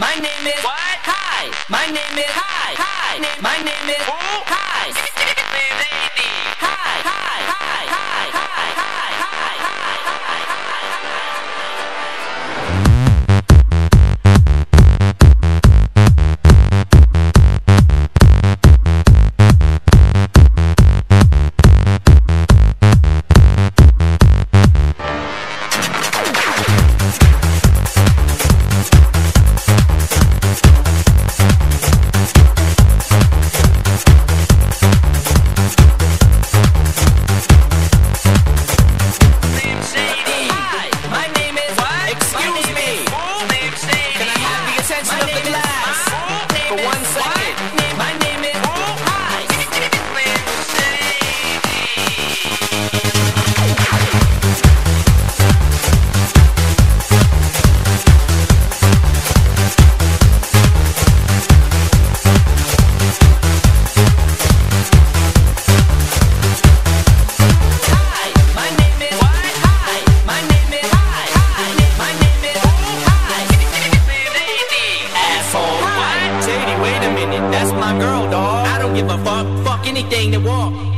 My name is What? Hi. My name is Hi. Hi. My name is Who? Hi. fuck, anything that walk.